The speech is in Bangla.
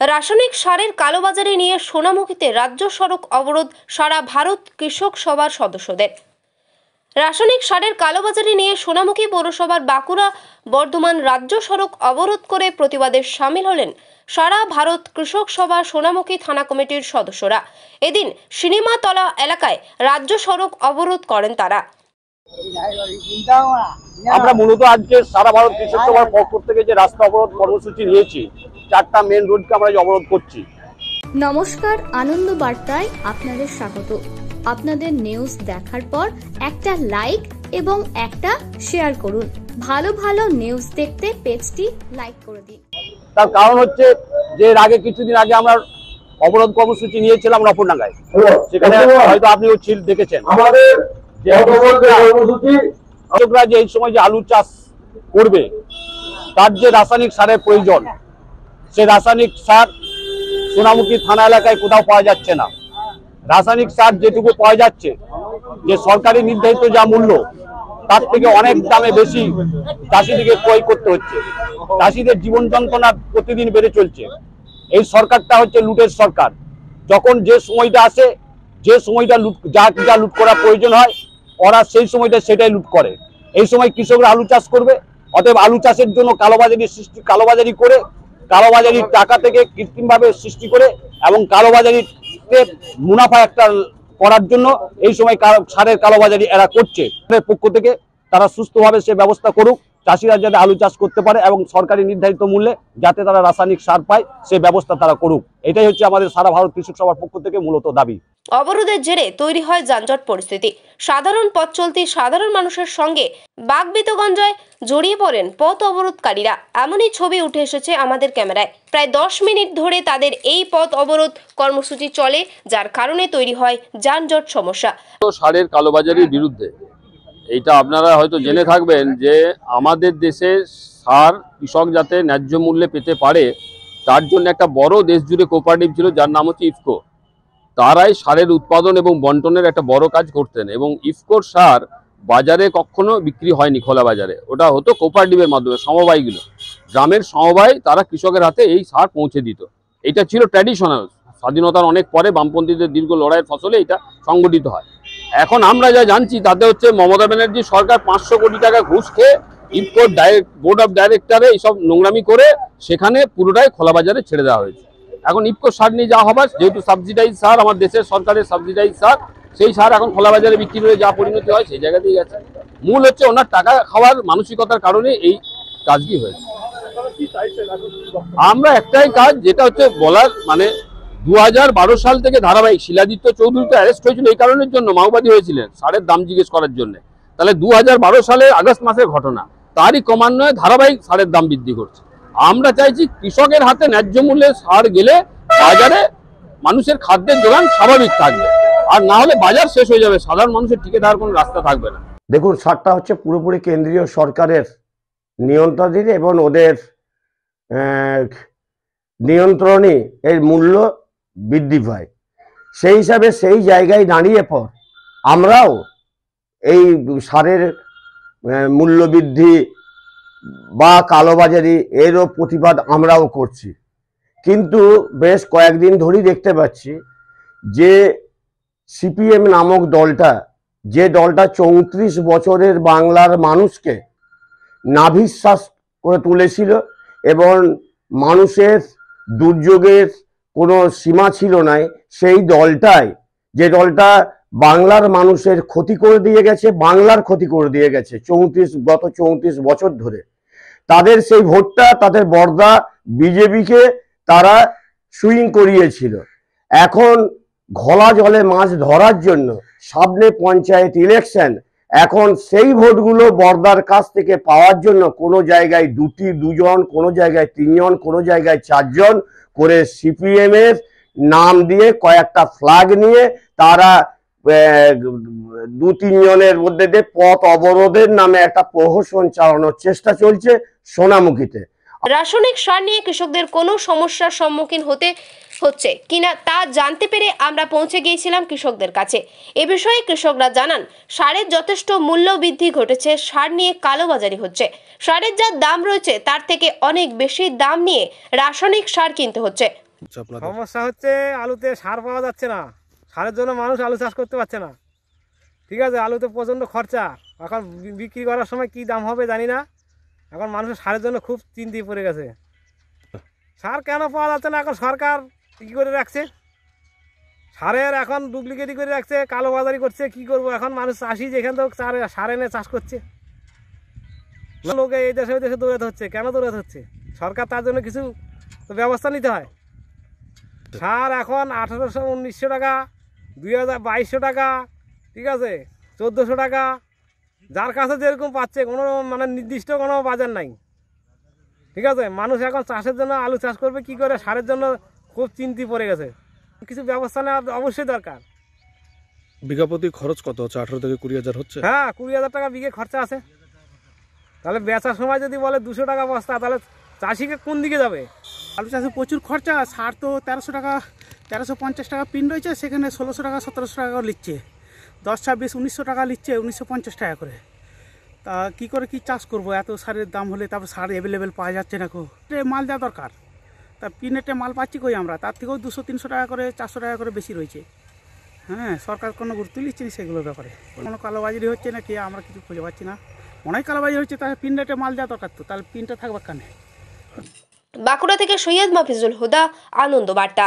রাসায়নিক সারের কালোবাজারি নিয়ে সোনামুখীতে রাজ্য সড়ক অবরোধ সারা ভারত কৃষক সভার সদস্যদের। রাসায়নিক সারের কালোবাজারি নিয়ে সোনামুখী পৌরসভার বাঁকুড়া, বর্ধমান রাজ্য সড়ক অবরোধ করে প্রতিবাদে সামিল হলেন সারা ভারত কৃষক সভা সোনামুখী থানা কমিটির সদস্যরা। এদিন সিনেমাতলা এলাকায় রাজ্য সড়ক অবরোধ করেন তারা। আমরা মূলত আজকে সারা ভারত কৃষক সভার পক্ষ থেকে যে রাস্তা অবরোধ কর্মসূচি নিয়েছি চারটা মেন রোডকে আমরা অবরোধ করছি। নমস্কার আনন্দ বার্তায় আপনাদের স্বাগত। আপনাদের নিউজ দেখার পর একটা লাইক এবং একটা শেয়ার করুন। ভালো ভালো নিউজ দেখতে পেজটি লাইক করে দিন। তার কারণ হচ্ছে যে এর আগে কিছুদিন আগে আমরা অবরোধ কর্মসূচি নিয়েছিলাম রপরডাঙ্গায় সেখানে হয়তো আপনিও ছিল দেখেছেন। আমাদের যে কৃষকরা যে এই সময় যে আলু চাষ করবে তার যে রাসায়নিক সারের প্রয়োজন সে রাসায়নিক সার সোনামুখী থানা এলাকায় কোথাও পাওয়া যাচ্ছে না। রাসায়নিক সার যেটুকু পাওয়া যাচ্ছে, যে সরকারি নির্ধারিত যা মূল্য, তার থেকে অনেক দামে বেশি চাষিদিকে ক্রয় করতে হচ্ছে। চাষিদের জীবন যন্ত্রণা প্রতিদিন বেড়ে চলছে। এই সরকারটা হচ্ছে লুটের সরকার। যখন যে সময়টা আসে, যে সময়টা লুট, যা যা লুট করা প্রয়োজন হয়, ওরা সেই সময়টা সেটাই লুট করে। এই সময় কৃষকরা আলু চাষ করবে, অতএব আলু চাষের জন্য কালোবাজারি সৃষ্টি, কালোবাজারি করে কালোবাজারির টাকা থেকে কৃত্রিমভাবে সৃষ্টি করে এবং কালোবাজারিতে মুনাফা একটা করার জন্য এই সময় সারের কালোবাজারি এরা করছে। পক্ষ থেকে তারা সুস্থভাবে সে ব্যবস্থা করুক। চাষিরা যাতে আলু চাষ করতে পারে এবং সরকারি নির্ধারিত মূল্যে যাতে তারা রাসায়নিক সার পায় সে ব্যবস্থা তারা করুক। এটাই হচ্ছে আমাদের সারা ভারত কৃষক সভার পক্ষ থেকে মূলত দাবি। অবরোধের জেরে তৈরি হয় যানজট পরিস্থিতি। সাধারণ পথ চলতি সাধারণ মানুষের সঙ্গে বাগবিতগঞ্জয় জড়িয়ে পড়েন পথ অবরোধকারীরা। এমনই ছবি উঠে এসেছে আমাদের ক্যামেরায়। প্রায় দশ মিনিট ধরে তাদের এই পথ অবরোধ কর্মসূচি চলে যার কারণে তৈরি হয় যানজট সমস্যা। সারের কালোবাজারির বিরুদ্ধে এইটা আপনারা হয়তো জেনে থাকবেন যে আমাদের দেশে সার কৃষক যাতে ন্যায্য মূল্যে পেতে পারে, তার জন্য একটা বড় দেশ জুড়ে কোপারেটিভ ছিল যার নাম হচ্ছে ইফকো। তারাই সারের উৎপাদন এবং বন্টনের একটা বড় কাজ করতেন এবং ইফকোর সার বাজারে কখনো বিক্রি হয়নি খোলা বাজারে। ওটা হতো কোপারেটিভের মাধ্যমে, সমবায়গুলো। গ্রামের সমবায় তারা কৃষকের হাতে এই সার পৌঁছে দিত। এটা ছিল ট্র্যাডিশনাল স্বাধীনতার অনেক পরে বামপন্থীদের দীর্ঘ লড়াইয়ের ফসলে এটা সংগঠিত হয়। এখন আমরা যা জানছি তাতে হচ্ছে মমতা ব্যানার্জি সরকার পাঁচশো কোটি টাকা ঘুষ খেয়ে ইফকোর বোর্ড অফ ডাইরেক্টরে এইসব নোংরামি করে সেখানে পুরোটাই খোলা বাজারে ছেড়ে দেওয়া হয়েছে। এখন ইফকো সার নিয়ে যা হবার, যেহেতু সাবসিডাইজ সার, আমার দেশের সরকারের সাবসিডাইজ সার, সেই সার এখন খোলা বাজারে বিক্রি হয়ে যা পরিণতি হয় সেই জায়গাতেই গেছে। মূল হচ্ছে ওনার টাকা খাওয়ার মানসিকতার কারণে এই কাজটি হয়েছে। আমরা একটাই কাজ, যেটা হচ্ছে বলার মানে দু হাজার বারো সাল থেকে ধারাবাহিক শিলাদিত্য চৌধুরী তো অ্যারেস্ট হয়েছিল এই কারণের জন্য মাওবাদী হয়েছিলেন সারের দাম জিজ্ঞেস করার জন্য। তাহলে দু হাজার সালের আগস্ট মাসের ঘটনা তারই ক্রমান্বয়ে ধারাবাহিক সারের দাম বৃদ্ধি করছে আমরা চাইছি কৃষকের হাতে ন্যায্য মূল্যে সার গেলে বাজারে মানুষের খাদ্যের যোগান স্বাভাবিক থাকবে। আর না হলে বাজার শেষ হয়ে যাবে সাধারণ মানুষের টিকে থাকার কোনো রাস্তা থাকবে না। দেখুন সারটা হচ্ছে পুরোপুরি কেন্দ্রীয় সরকারের নিয়ন্ত্রণাধীন এবং ওদের আহ, নিয়ন্ত্রণে এর মূল্য বৃদ্ধি পায়। সেই হিসাবে সেই জায়গায় দাঁড়িয়ে পর আমরাও এই সারের আহ, মূল্য বৃদ্ধি বা কালোবাজারি এরও প্রতিবাদ আমরাও করছি। কিন্তু বেশ কয়েকদিন ধরেই দেখতে পাচ্ছি যে সিপিএম নামক দলটা যে দলটা চৌত্রিশ বছরের বাংলার মানুষকে নাভিশ্বাস করে তুলেছিল এবং মানুষের দুর্যোগের কোনো সীমা ছিল না, সেই দলটাই, যে দলটা বাংলার মানুষের ক্ষতি করে দিয়ে গেছে, বাংলার ক্ষতি করে দিয়ে গেছে চৌত্রিশ, গত চৌত্রিশ বছর ধরে। তাদের সেই ভোটটা, তাদের বর্দা বিজেপিকে তারা সুইং করিয়েছিল। এখন ঘোলা জলে মাছ ধরার জন্য সামনে পঞ্চায়েত ইলেকশন এখন সেই ভোটগুলো বর্দার কাছ থেকে পাওয়ার জন্য কোনো জায়গায় দুটি, দুজন, কোনো জায়গায় তিনজন, কোনো জায়গায় চারজন করে সিপিএম এর নাম দিয়ে কয়েকটা ফ্ল্যাগ নিয়ে তারা দু তিনজনের মধ্যে দিয়ে পথ অবরোধের নামে একটা প্রহসন চালানোর চেষ্টা চলছে সোনামুখীতে। রাসায়নিক সার নিয়ে কৃষকদের কোনো সমস্যার সম্মুখীন হতে হচ্ছে কিনা তা জানতে পেরে আমরা পৌঁছে গিয়েছিলাম কৃষকদের কাছে। এ বিষয়ে কৃষকরা জানান সারের যথেষ্ট মূল্য বৃদ্ধি ঘটেছে সার নিয়ে কালোবাজারি হচ্ছে। সারের যা দাম রয়েছে তার থেকে অনেক বেশি দাম নিয়ে রাসায়নিক সার কিনতে হচ্ছে। আচ্ছা সমস্যা হচ্ছে আলুতে সার পাওয়া যাচ্ছে না। সারের জন্য মানুষ আলু চাষ করতে পারছে না। ঠিক আছে আলুতে প্রচণ্ড খরচা। এখন বিক্রি করার সময় কি দাম হবে জানি না। এখন মানুষের সারের জন্য খুব চিন্তায় পড়ে গেছে। সার কেন পাওয়া যাচ্ছে না? এখন সরকার কী করে রাখছে? সারের এখন ডুপ্লিকেটই করে রাখছে কালোবাজারি করছে, কি করব? এখন মানুষ চাষি যেখান থেকে সার সার এনে চাষ করছে। লোকে এই দেশে ওই দেশে দৌড়াতে হচ্ছে। কেন দৌড়াতে হচ্ছে? সরকার তার জন্য কিছু ব্যবস্থা নিতে হয়। সার এখন আঠারোশো উনিশশো টাকা, দুই হাজার বাইশশো টাকা, ঠিক আছে? চোদ্দোশো টাকা যার কাছে যেরকম পাচ্ছে কোনো মানে নির্দিষ্ট কোনো বাজার নাই। ঠিক আছে? মানুষ এখন চাষের জন্য আলু চাষ করবে কি করে? সারের জন্য খুব চিন্তি পড়ে গেছে। কিছু ব্যবস্থা নেওয়া অবশ্যই দরকার। বিঘা প্রতি খরচ কত হচ্ছে? আঠারো থেকে কুড়ি হাজার হচ্ছে? হ্যাঁ কুড়ি হাজার টাকা বিঘে খরচা আছে। তাহলে বেচার সময় যদি বলে দুশো টাকা বস্তা তাহলে চাষিকে কোন দিকে যাবে? আলু চাষে প্রচুর খরচা। সার তো তেরোশো টাকা তেরোশো পঞ্চাশ টাকা পিন রয়েছে সেখানে ষোলোশো টাকা সতেরোশো টাকা নিচ্ছে দশ, ছাব্বিশ, উনিশশো টাকা নিচ্ছে, উনিশশো পঞ্চাশ টাকা করে। তা কি করে কি চাষ করব? এত সারের দাম হলে তারপর সার অ্যাভেলেবেল পাওয়া যাচ্ছে না কো? মাল দেওয়া দরকার। তা পিনেটে মাল পাচ্ছি কই আমরা? তার থেকেও দুশো, তিনশো টাকা করে, চারশো টাকা করে বেশি রয়েছে। হ্যাঁ সরকার কোনো গুরুত্ব নিচ্ছে না সেগুলোর ব্যাপারে। কোনো কালোবাজারি হচ্ছে না কি, আমরা কিছু খুঁজে পাচ্ছি না। অনেক কালোবাজারি হচ্ছে তাহলে পিন রেটে মাল দেওয়া দরকার তো, তাহলে পিনটা থাকবার কানে। বাঁকুড়া থেকে সৈয়দ মাফিজুল হুদা, আনন্দ বার্তা।